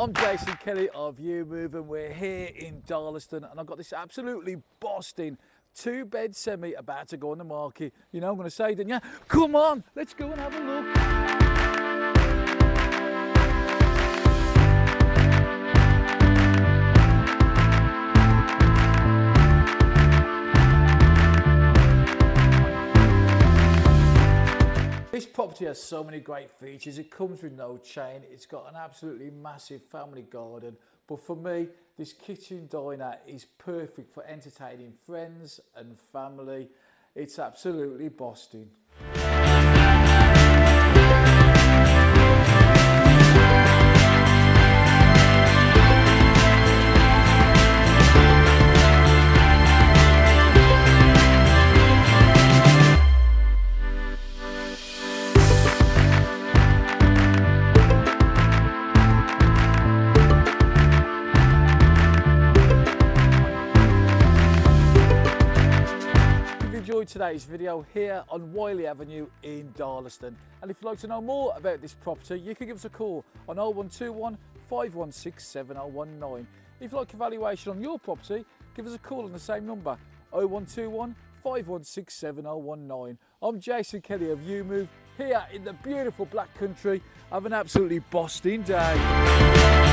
I'm Jason Kelly of UMove and we're here in Darlaston and I've got this absolutely busting two bed semi about to go on the market. You know I'm going to say, then yeah, come on, let's go and have a look. This property has so many great features. It comes with no chain. It's got an absolutely massive family garden. But for me, this kitchen diner is perfect for entertaining friends and family. It's absolutely Boston. Enjoyed today's video here on Wiley Avenue in Darlaston. And if you'd like to know more about this property, you can give us a call on 0121 516 7019. If you'd like a valuation on your property, give us a call on the same number 0121 516 7019. I'm Jason Kelly of UMove here in the beautiful Black Country. Have an absolutely Boston day.